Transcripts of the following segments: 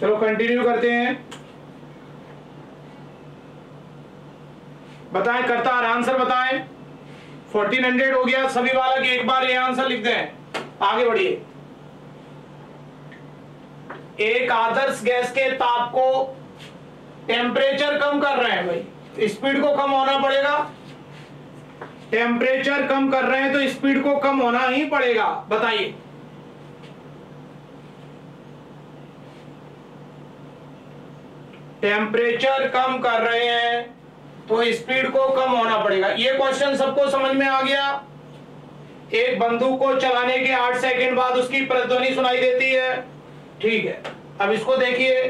चलो कंटिन्यू करते हैं। बताएँ, करता आंसर बताएँ। 1400 हो गया, सभी वाला की एक बार ये आंसर लिख दें। आगे बढ़िए। एक आदर्श गैस के ताप को टेम्परेचर कम कर रहे हैं भाई। स्पीड को कम होना पड़ेगा। टेम्परेचर कम कर रहे हैं तो स्पीड को कम होना ही पड़ेगा। बताइए। टेम्परेचर कम कर रहे हैं तो स्पीड को कम होना पड़ेगा। ये क्वेश्चन सबको समझ में आ गया? एक बंदूक को चलाने के आठ सेकंड बाद उसकी प्रतिध्वनि सुनाई देती है। ठीक है, अब इसको देखिए।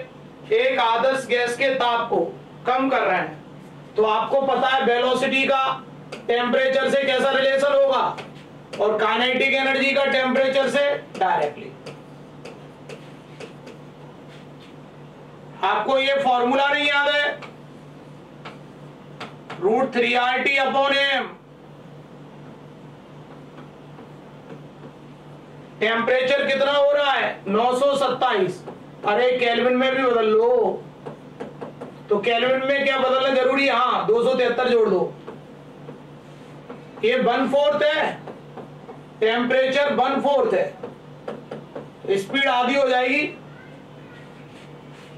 एक आदर्श गैस के ताप को कम कर रहे हैं। तो आपको पता है वेलोसिटी का टेम्परेचर से कैसा रिलेशन होगा? और काइनेटिक एनर्जी का टेम्परेचर से डायरेक्टली आपको ये फॉर्मूला नहीं याद है? Root three R T upon M temperature कितना हो रहा है? 927 अरे केल्विन में भी बदल लो। तो केल्विन में क्या बदलना ज़रूरी है? हाँ दो जोड़ दो। ये वन फोर्थ है। टेम्परेचर वन फोर्थ है। स्पीड आधी हो जाएगी।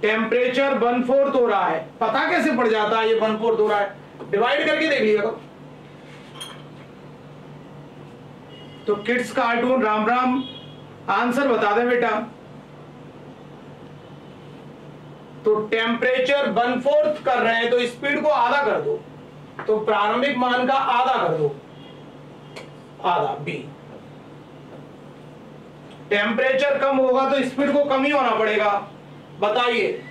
टेम्परेचर वन फोर्थ हो रहा है। पता कैसे पड़ जाता है ये वन फोर्थ हो रहा है? डिवाइड करके देख लीजिएगा तो kids cartoon, Ram Ram, answer बता दें बेटा। तो टेम्परेचर वन फोर्थ कर रहे हैं तो स्पीड को आधा कर दो। तो प्रारंभिक मान का आधा कर दो। आधा बी टेम्परेचर कम होगा तो स्पीड को कम ही होना पड़ेगा। बताइए।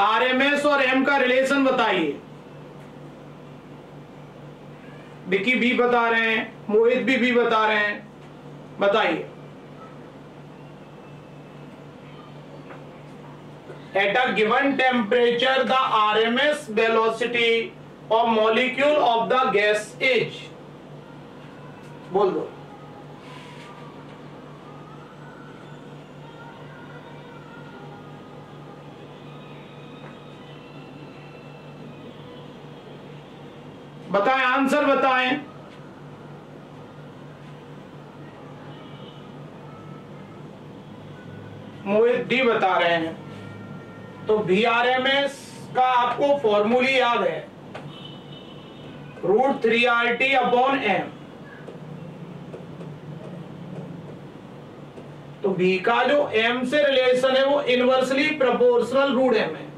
आरएमएस और एम का रिलेशन बताइए। विकी भी बता रहे हैं, मोहित भी भी बता रहे हैं। बताइए। At a given temperature the R M S velocity of molecule of the gas is बोल दो। डी बता रहे हैं। तो वी आर एम एस का आपको फॉर्मूली याद है। Root three R T upon M तो बी का जो एम से रिलेशन है वो इनवर्सली प्रोपोर्शनल रूट एम है।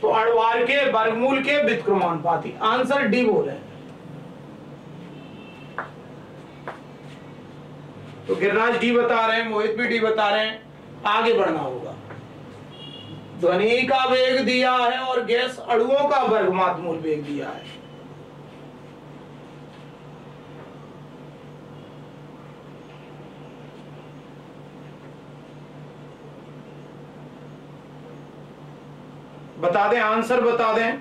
तो अड़वार के, वर्गमूल के विक्रमानुपाती आंसर डी बोले तो गिरिराज डी बता रहे हैं, मोहित भी डी बता रहे हैं। आगे बढ़ना होगा। ध्वनि का वेग दिया है और गैस अणुओं का वर्ग मातमूल वेग दिया है। बता दें, आंसर बता दें।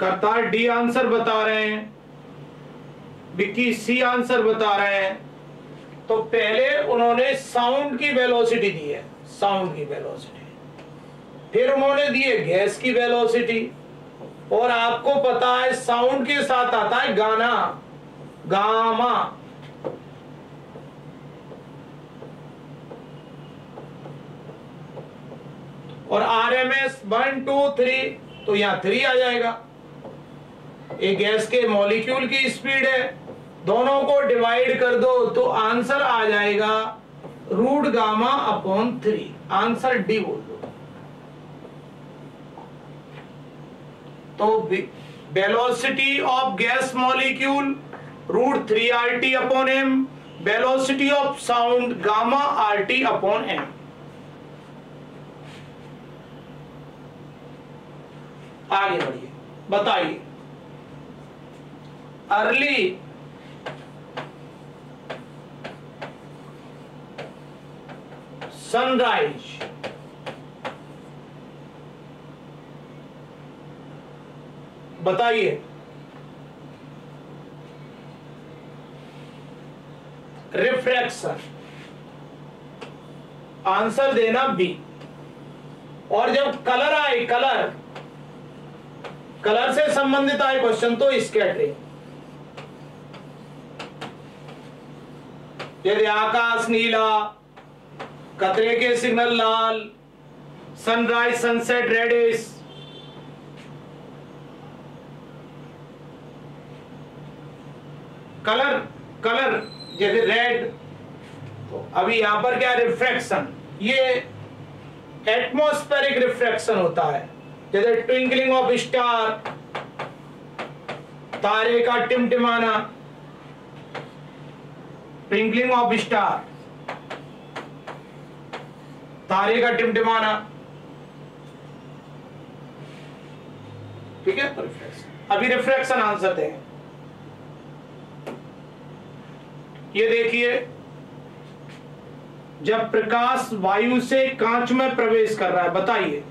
करतार डी आंसर बता रहे हैं। विक्की सी आंसर बता रहे हैं। तो पहले उन्होंने साउंड की वेलोसिटी दी है, साउंड की वेलोसिटी। फिर उन्होंने दी है गैस की वेलोसिटी। और आपको पता है साउंड के साथ आता है गाना, गामा। और R M S one, two, three तो यहाँ थ्री आ जाएगा। एक गैस के मॉलिक्यूल की स्पीड है। दोनों को डिवाइड कर दो तो आंसर आ जाएगा root gamma upon three answer D बोल दो। तो velocity of gas molecule root three R T upon M velocity of sound gamma R T upon M आगे बढ़िए, बताइए। अर्ली सनराइज बताइए। रिफ्रैक्शन आंसर देना बी और जब कलर आए कलर कलर से संबंधित आए क्वेश्चन तो स्कैटरिंग यदि आकाश नीला कतरे के सिग्नल लाल sunrise sunset reddish colour colour जैसे रेड तो अभी यहाँ पर क्या रिफ्रैक्शन ये एटमोस्फेरिक रिफ्रैक्शन होता है। जैसे ट्विंकलिंग ऑफ़ स्टार तारे का टिमटिमाना। ट्विंकलिंग ऑफ़ स्टार तारे का टिमटिमाना। ठीक है? रिफ्लेक्शन अभी रिफ्लेक्शन आंसर दें। ये देखिए, जब प्रकाश वायु से कांच में प्रवेश कर रहा है, बताइए।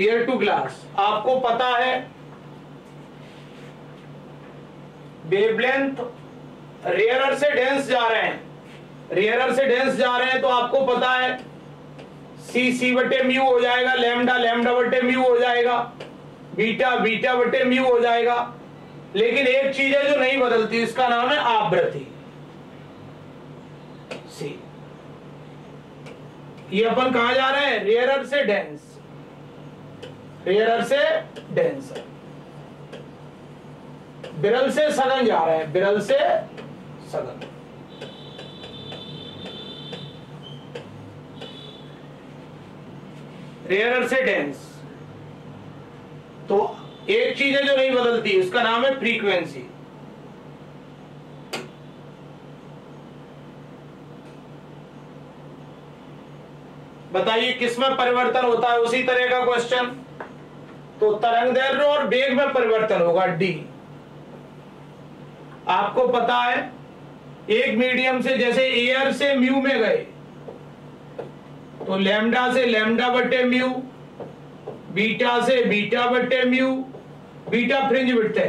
एयर टू ग्लास आपको पता है वेवलेंथ रेयरर से डेंस जा रहे हैं। रेयरर से डेंस जा रहे हैं तो आपको पता है सी सी बटे म्यू हो जाएगा लेमडा लेमडा बटे म्यू हो जाएगा बीटा बीटा बटे म्यू हो जाएगा। लेकिन एक चीज़ है जो नहीं बदलती, इसका नाम है आवृत्ति। सी ये अपन कहा जा रहे हैं? रेयरर से डेंस रेयरर से डेंसर बिरल से सघन जा रहे हैं, बिरल से सघन रेयरर से डेंस तो एक चीज़ है जो नहीं बदलती, उसका नाम है फ्रीक्वेंसी बताइए किसमें परिवर्तन होता है? उसी तरह का क्वेश्चन तो तरंग दैर्घ्य और वेग में परिवर्तन होगा डी आपको पता है, एक मीडियम से जैसे एयर से म्यू में गए तो लेमडा से लेमडा बटे म्यू बीटा से बीटा बटे म्यू बीटा फ्रिंज बिट है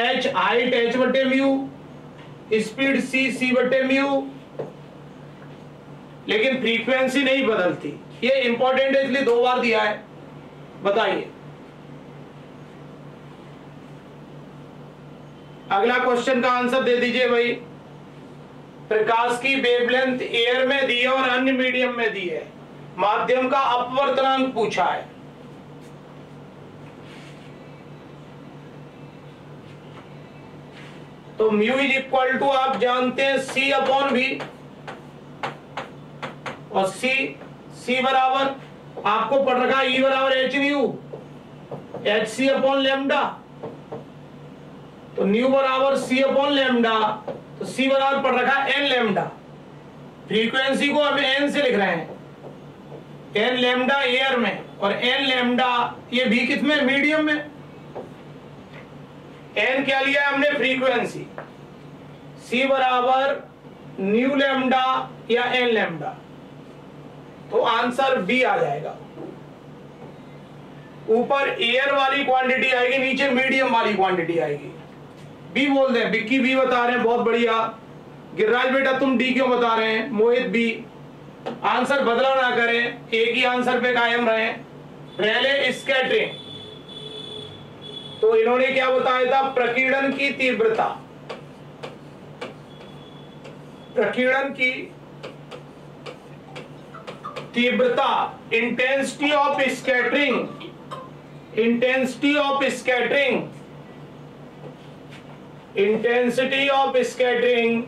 एच हाइट एच बटे म्यू स्पीड सी सी बटे म्यू लेकिन फ्रीक्वेंसी नहीं बदलती। ये इंपॉर्टेंट है, इसलिए दो बार दिया है। बताइए। अगला क्वेश्चन का आंसर दे दीजिए भाई। प्रकाश की वेवलेंथ एयर में दी है और अन्य मीडियम में दी है। माध्यम का अपवर्तनांक पूछा है। तो म्यू इज़ इक्वल टू आप जानते हैं सी अपॉन भी और सी सी बराबर, आपको पढ़ रखा ई e बराबर H nu H C upon lambda तो न्यू बराबर सी अपॉन लेमडा तो सी बराबर पढ़ रखा है एन लेमडा फ्रीक्वेंसी को हम एन से लिख रहे हैं। एन लेमडा एयर में और एन लेमडा ये भी कितने मीडियम में। एन क्या लिया हमने? फ्रीक्वेंसी सी बराबर न्यू लेमडा या एन लेमडा तो आंसर बी आ जाएगा। ऊपर एयर वाली क्वांटिटी आएगी, नीचे मीडियम वाली क्वांटिटी आएगी। बी बोल दे, बिक्की बी बता रहे हैं, बहुत बढ़िया। गिरिराज बेटा, तुम डी क्यों बता रहे हैं? मोहित बी। आंसर बदला ना करें, एक ही आंसर पे कायम रहे। पहले स्कैटरिंग तो इन्होंने क्या बताया था? प्रकीर्णन की तीव्रता। प्रकीर्णन की तीव्रता intensity of scattering intensity of scattering intensity of scattering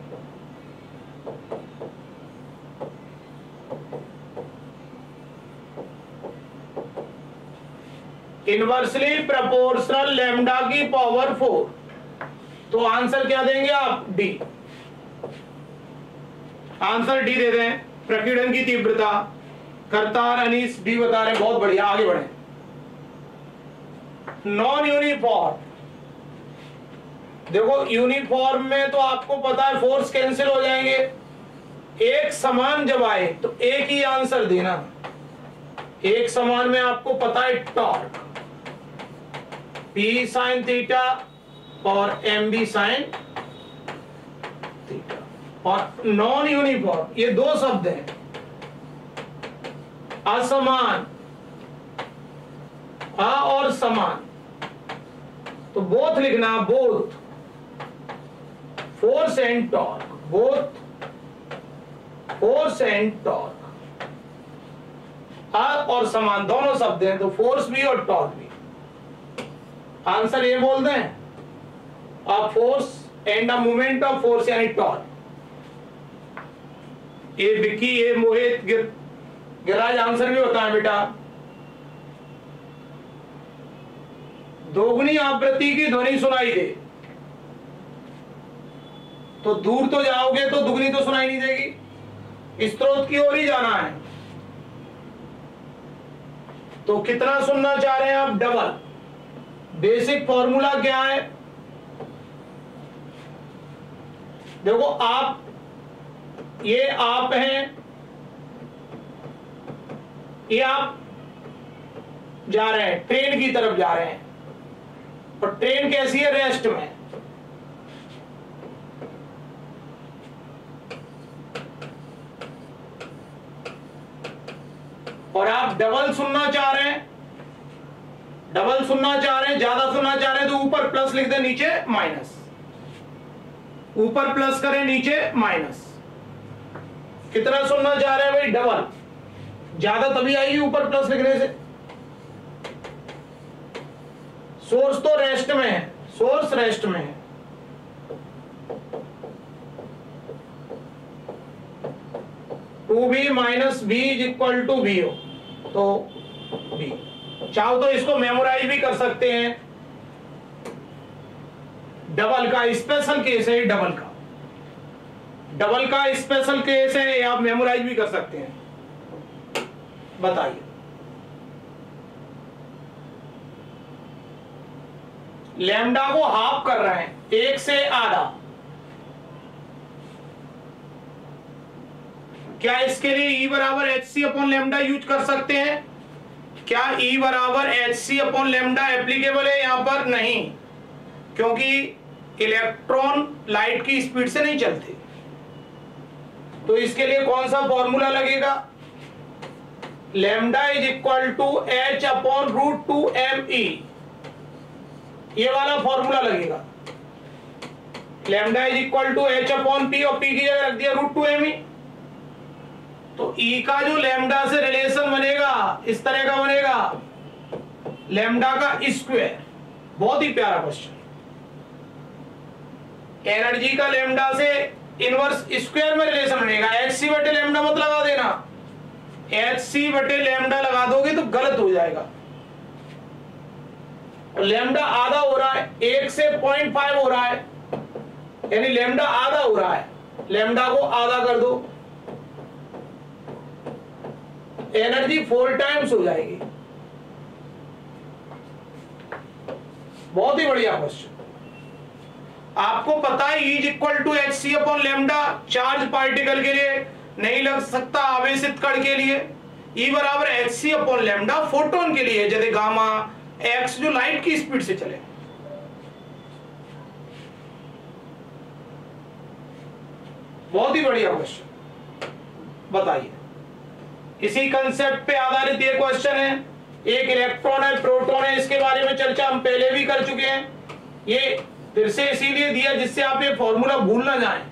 inversely proportional lambda की पावर फोर तो आंसर क्या देंगे आप? डी आंसर डी दे दें। प्रकीर्णन की तीव्रता। करतार अनीस डी बता रहे हैं, बहुत बढ़िया, आगे बढ़े। नॉन यूनिफॉर्म देखो यूनिफॉर्म में तो आपको पता है फोर्स कैंसिल हो जाएँगे। एक समान जब आए तो एक ही आंसर देना। एक समान में आपको पता है टॉर्क पी साइन थीटा और एम बी साइन थीटा और नॉन यूनिफॉर्म ये दो शब्द हैं। असमान अ और समान। तो बोथ लिखना both force and torque both force and torque अ और समान दोनों शब्द हैं तो फोर्स भी और टॉर्क भी। आंसर ये बोल दें a force and a moment of force यानी टॉर्क ये विकी ये मोहित गिर, गिराज आंसर भी होता है बेटा। दोगुनी आवृत्ति की ध्वनि सुनाई दे। तो दूर तो जाओगे तो दुगनी तो सुनाई नहीं देगी। स्त्रोत की ओर ही जाना है। तो कितना सुनना चाह रहे हैं आप? डबल। बेसिक फॉर्मूला क्या है? देखो, आप, ये आप हैं। ये आप जा रहे हैं, ट्रेन की तरफ़ जा रहे हैं। और ट्रेन कैसी है? रेस्ट में। और आप डबल सुनना चाह रहे हैं? डबल सुनना चाह रहे हैं, ज़्यादा सुनना चाह रहे हैं तो ऊपर प्लस लिख दे, नीचे माइनस ऊपर प्लस करें, नीचे माइनस कितना सुनना चाह रहे हैं भाई? डबल ज़्यादा तभी आएगी ऊपर प्लस लिखने से. सोर्स तो रेस्ट में है सोर्स रेस्ट में है. Two B minus B is equal to B हो तो बी। चाहो तो इसको मेमोराइज भी कर सकते हैं। डबल का स्पेशल केस है डबल का। डबल का स्पेशल केस है आप मेमोराइज भी कर सकते हैं। बताइए। लैम्डा को हाफ़ कर रहे हैं, एक से आधा। क्या इसके लिए ई बराबर H C upon lambda use कर सकते हैं? क्या ई बराबर H C upon lambda applicable है यहाँ पर? नहीं। क्योंकि इलेक्ट्रॉन लाइट की स्पीड से नहीं चलते। तो इसके लिए कौन सा फॉर्मूला लगेगा? Lambda is equal to H upon root two M E ये वाला फॉर्मूला लगेगा। Lambda is equal to H upon P और पी की जगह रख दिया रूट टू एम ई तो ई का जो लेमडा से रिलेशन बनेगा, इस तरह का बनेगा। लेमडा का स्क्वायर बहुत ही प्यारा क्वेश्चन एनर्जी का लेमडा से इनवर्स स्क्वायर में रिलेशन बनेगा। एच सी बटे लेमडा मत लगा देना। एच सी बटे लेमडा लगा दोगे तो गलत हो जाएगा। लेमडा आधा हो रहा है। एक से पॉइंट फाइव हो रहा है। यानी लेमडा आधा हो रहा है। लेमडा को आधा कर दो। एनर्जी फोर टाइम्स हो जाएगी। बहुत ही बढ़िया क्वेश्चन आपको पता है is equal to H C upon lambda charge particle के लिए नहीं लग सकता आवेशित कण के लिए। ई e बराबर H C upon lambda photon के लिए जैसे गामा एक्स जो लाइट की स्पीड से चले। बहुत ही बढ़िया क्वेश्चन बताइए। इसी कंसेप्ट पे आधारित ये क्वेश्चन है। एक इलेक्ट्रॉन है प्रोटॉन है, इसके बारे में चर्चा हम पहले भी कर चुके हैं। ये फिर से इसीलिए दिया जिससे आप ये फॉर्मूला भूल ना जाए।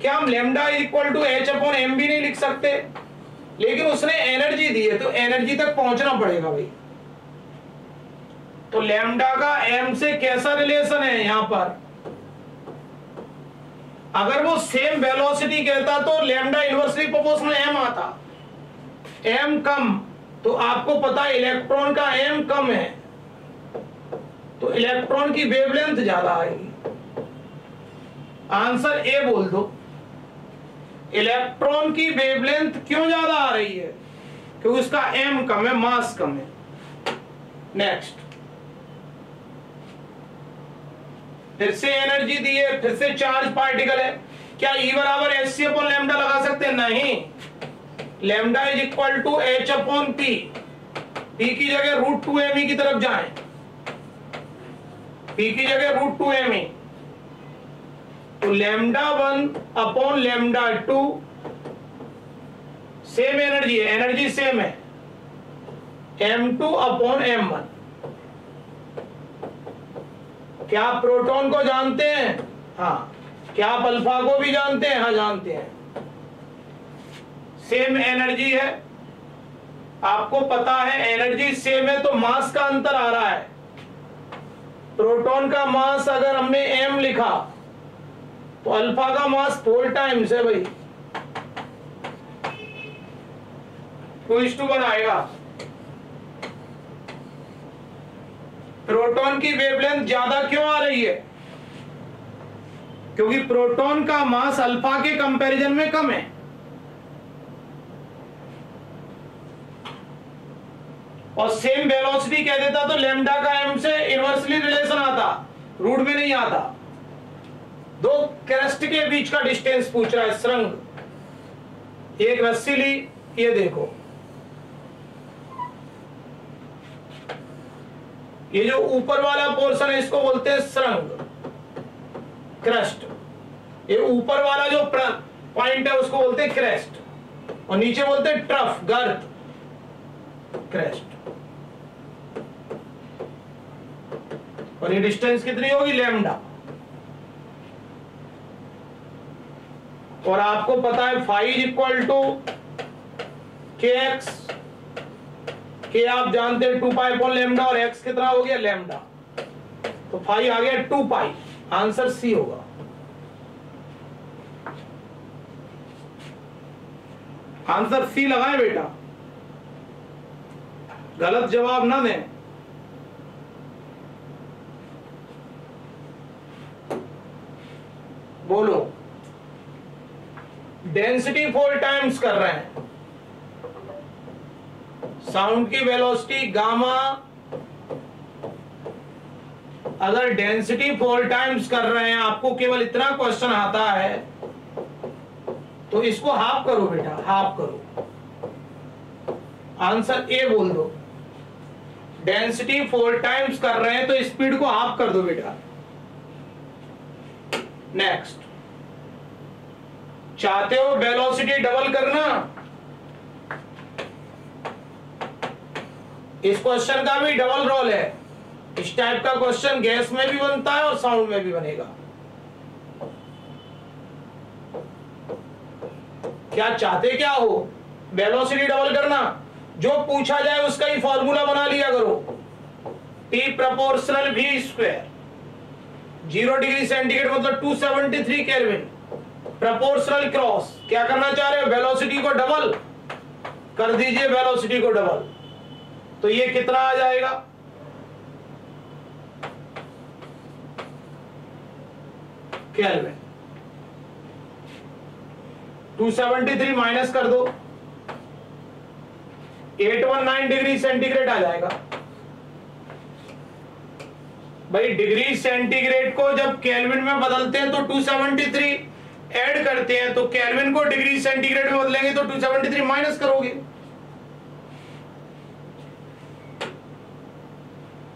क्या हम lambda equal to H upon M भी नहीं लिख सकते? लेकिन उसने एनर्जी दी है तो एनर्जी तक पहुँचना पड़ेगा भाई। तो लेमडा का एम से कैसा रिलेशन है यहाँ पर? अगर वो सेम वेलोसिटी कहता तो लेमडा इनवर्सली प्रोपोर्शनल एम आता। एम कम तो आपको पता है इलेक्ट्रॉन का एम कम है। तो इलेक्ट्रॉन की वेवलेंथ ज़्यादा आएगी आंसर ए बोल दो। इलेक्ट्रॉन की वेवलेंथ क्यों ज़्यादा आ रही है? क्योंकि उसका एम कम है मास कम है। नेक्स्ट फिर से एनर्जी दी है फिर से चार्ज पार्टिकल है। क्या ई e बराबर एच सी अपॉन लेमडा लगा सकते हैं? नहीं। Lambda is equal to H upon P P की जगह रूट टू एम की तरफ़ जाएँ। पी की जगह रूट टू एम ई तो lambda one upon lambda two same energy है एनर्जी सेम है। M two upon M one क्या आप प्रोटॉन को जानते हैं? हाँ। क्या आप अल्फ़ा को भी जानते हैं? हाँ जानते हैं। सेम एनर्जी है। आपको पता है एनर्जी सेम है तो मास का अंतर आ रहा है। प्रोटॉन का मास अगर हमने एम लिखा तो अल्फ़ा का मास फोर टाइम्स है भाई। टू इस टू वन आएगा। प्रोटॉन की वेवलेंथ ज़्यादा क्यों आ रही है? क्योंकि प्रोटॉन का मास अल्फ़ा के कंपैरिजन में कम है। और सेम वेलोसिटी कह देता तो लेमडा का एम से इनवर्सली रिलेशन आता। रूट में नहीं आता। दो क्रेस्ट के बीच का डिस्टेंस पूछ रहा है श्रृंग एक रस्सी ली, ये देखो। ये जो ऊपर वाला पोर्शन है, इसको बोलते हैं श्रृंग क्रस्ट ये ऊपर वाला जो पॉइंट है, उसको बोलते हैं क्रेस्ट और नीचे बोलते हैं ट्रफ गर्त क्रेस्ट और ये डिस्टेंस कितनी होगी? लेमडा और आपको पता है five is equal to K X K आप जानते हैं टू पाई अपॉन लेमडा और एक्स कितना हो गया? लेमडा तो फाइव आ गया टू पाई आंसर सी होगा. आंसर सी लगाए बेटा. गलत जवाब ना दें। बोलो। डेंसिटी फोर टाइम्स कर रहे हैं। साउंड की वेलोसिटी गामा अगर डेंसिटी फोर टाइम्स कर रहे हैं, आपको केवल इतना क्वेश्चन आता है तो इसको हाफ़ करो बेटा हाफ़ करो। आंसर ए बोल दो। डेंसिटी फोर टाइम्स कर रहे हैं तो स्पीड को हाफ़ कर दो बेटा। नेक्स्ट चाहते हो वेलोसिटी डबल करना? इस क्वेश्चन का भी डबल रोल है। इस टाइप का क्वेश्चन गैस में भी बनता है और साउंड में भी बनेगा। क्या चाहते क्या हो? वेलोसिटी डबल करना। जो पूछा जाए उसका ही फॉर्मूला बना लिया करो। T proportional V square zero degree centigrade मतलब 273 केल्विन प्रपोर्शनल क्रॉस क्या करना चाह रहे हो? वेलोसिटी को डबल कर दीजिए वेलोसिटी को डबल तो ये कितना आ जाएगा? केल्विन 273 माइनस कर दो। 819 डिग्री सेंटीग्रेड आ जाएगा। भाई, डिग्री सेंटीग्रेड को जब केल्विन में बदलते हैं तो 273 ऐड करते हैं तो केल्विन को डिग्री सेंटीग्रेड में बदलेंगे तो 273 माइनस करोगे।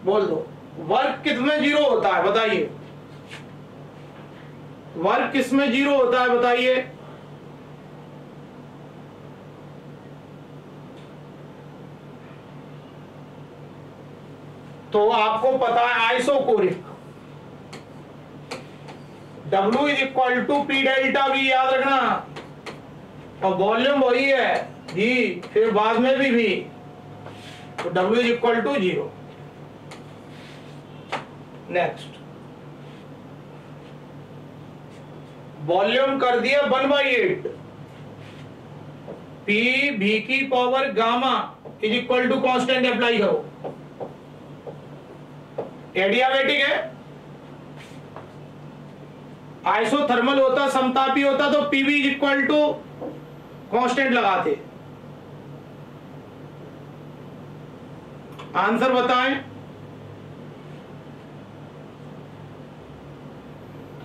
बोल दो, वर्क किसमें ज़ीरो होता है, बताइए। वर्क किसमें ज़ीरो होता है, बताइए। तो आपको पता है isochoric W is equal to P delta V याद रखना। और वॉल्यूम वही है जी फिर बाद में भी भी तो W is equal to zero next volume कर दिया one by eight P V की power gamma is equal to constant apply करो। एडियाबेटिक है। आइसोथर्मल होता, समतापी होता तो PV is equal to constant लगाते। आंसर बताएँ।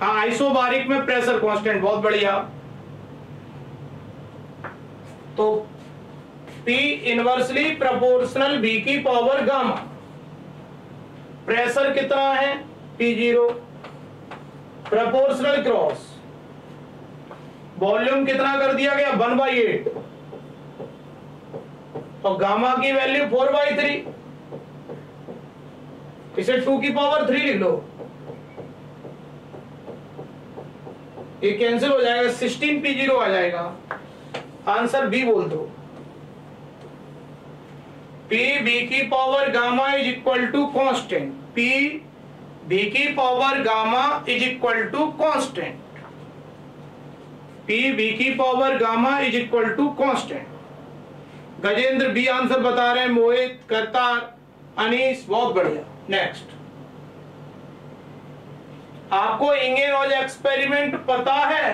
हाँ आइसोबारिक में प्रेशर कांस्टेंट बहुत बढ़िया। तो P इनवर्सली प्रोपोर्शनल V की पावर गामा प्रेशर कितना है? P zero proportional cross volume कितना कर दिया गया? वन बाई एट और गामा की वैल्यू फोर बाई थ्री इसे टू की पावर थ्री लिख लो। ये कैंसिल हो जाएगा। सिक्सटीन पी ज़ीरो आ जाएगा। आंसर बी बोल दो। पी बी की power gamma is equal to constant P B की power gamma is equal to constant P B की power gamma is equal to constant Gajendra B answer बता रहे हैं मोहित करतार अनीस बहुत बढ़िया। नेक्स्ट आपको इंगे नॉज एक्सपेरिमेंट पता है?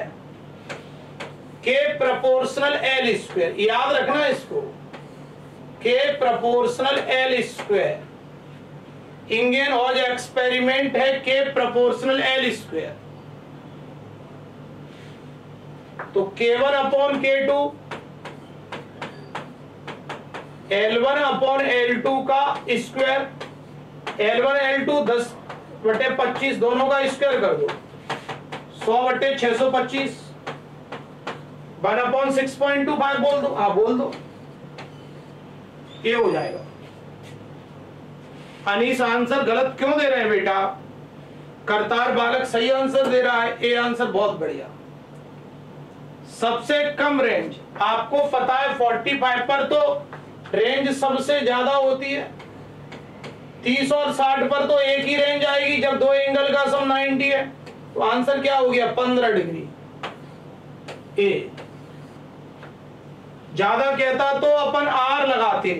के प्रपोर्शनल एल स्क्वेयर याद रखना इसको। K proportional L square again ऑज experiment है के प्रपोर्शनल एल स्क्वेयर तो K one upon K two L one upon L two का square L one L two दस बटे पच्चीस दोनों का स्क्वायर कर दो। सौ बटे छह सौ पच्चीस। One upon six point two five बोल दो। हाँ बोल दो। ये हो जाएगा। अनीस आंसर गलत क्यों दे रहे हैं बेटा? करतार बालक सही आंसर दे रहा है ए आंसर बहुत बढ़िया। सबसे कम रेंज आपको पता है 45 पर तो रेंज सबसे ज़्यादा होती है। 30 और 60 पर तो एक ही रेंज आएगी, जब दो एंगल का सम 90 है तो आंसर क्या हो गया? 15 डिग्री। ए ज़्यादा कहता तो अपन आर लगाते।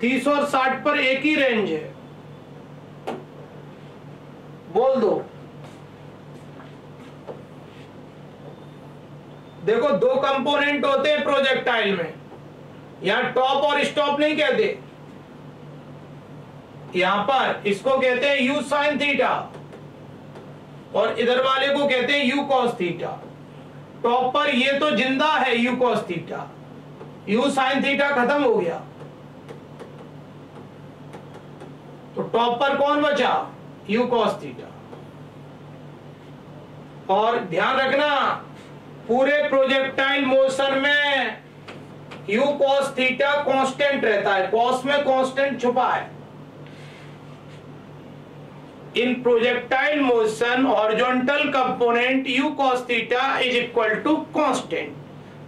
30 और 60 पर एक ही रेंज है। बोल दो। देखो, दो कंपोनेंट होते हैं प्रोजेक्टाइल में। यहाँ टॉप और स्टॉप नहीं कहते। यहाँ पर इसको कहते हैं यू साइन थीटा और इधर वाले को कहते हैं यू कॉस थीटा टॉप पर ये तो ज़िंदा है u cos theta u sine theta खत्म हो गया। तो टॉप पर कौन बचा? यू कॉस थीटा और ध्यान रखना, पूरे प्रोजेक्टाइल मोशन में यू कॉस थीटा कांस्टेंट रहता है। कॉस में कांस्टेंट छुपा है। In projectile motion horizontal component cos theta is equal to constant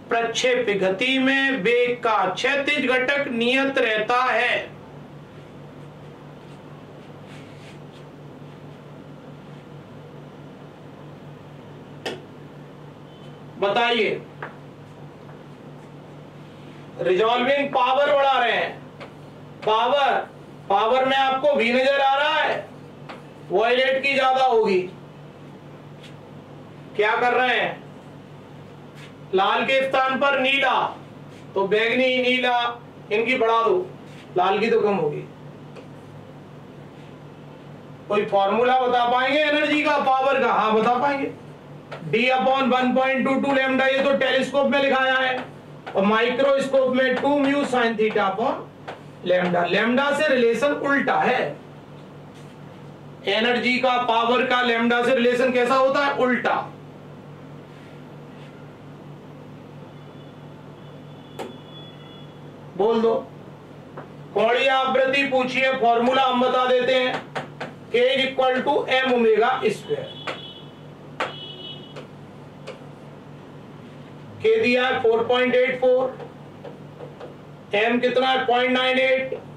प्रक्षेप गति में वेग का क्षैतिज घटक नियत रहता है। बताइए। रिजॉल्विंग पावर बढ़ा रहे हैं। पावर पावर में आपको भी नज़र आ रहा है। वॉयलेट की ज़्यादा होगी। क्या कर रहे हैं? लाल के स्थान पर नीला तो बैगनी, नीला, इनकी बढ़ा दो। लाल की तो कम होगी। कोई फॉर्मूला बता पाएँगे? एनर्जी का पावर का? हाँ बता पाएँगे। D upon one point two two lambda ये तो टेलीस्कोप में लिखाया है। और माइक्रोस्कोप में two mu sine theta upon lambda lambda से रिलेशन उल्टा है। एनर्जी का, पावर का, लेमडा से रिलेशन कैसा होता है? उल्टा। बोल दो। कौड़ी आवृत्ति पूछिए फॉर्मूला हम बता देते हैं। K is equal to M omega square K दिया है 4.84 एम कितना है? 0.98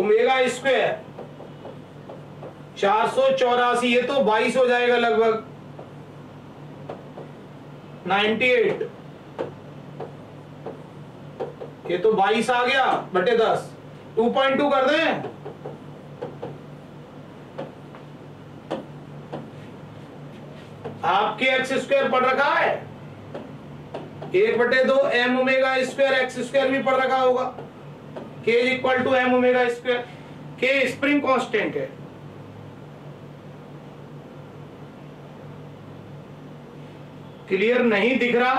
ओमेगा स्क्वायर। चार सौ चौरासी, ये तो बाईस हो जाएगा लगभग। 98 ये तो बाईस आ गया, बटे दस। 2.2 कर दें। आपके एक्स स्क्वायर पढ़ रखा है? एक बटे दो M omega square X square भी पढ़ रखा होगा। Is equal to M omega square K spring constant है। क्लियर नहीं दिख रहा।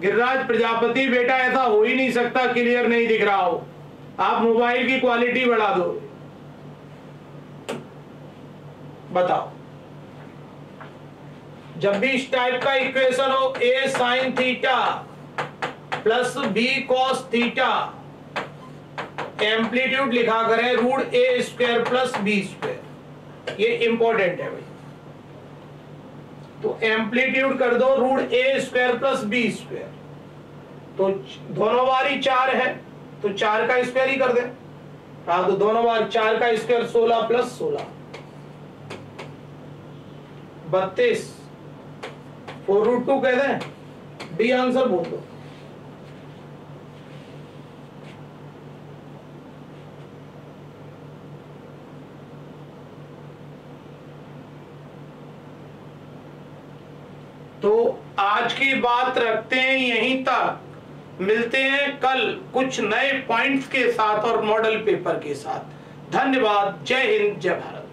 गिरिराज प्रजापति, बेटा, ऐसा हो ही नहीं सकता। क्लियर नहीं दिख रहा हो। आप मोबाइल की क्वालिटी बढ़ा दो। बताओ। जब भी इस टाइप का इक्वेशन हो A sine theta plus B cos theta amplitude लिखा करें root A square plus B square ये इंपॉर्टेंट है भाई. तो एम्पलीट्यूड कर दो root A square plus B square तो दोनों बार ही चार है तो चार का स्क्वायर ही कर दे. हाँ तो दोनों बार चार का स्क्वायर सोलह प्लस सोलह. बत्तीस. फोर रूट टू कह दें डी आंसर बोल दो तो आज की बात रखते हैं यहीं तक। मिलते हैं कल कुछ नए पॉइंट्स के साथ और मॉडल पेपर के साथ। धन्यवाद। जय हिंद, जय भारत।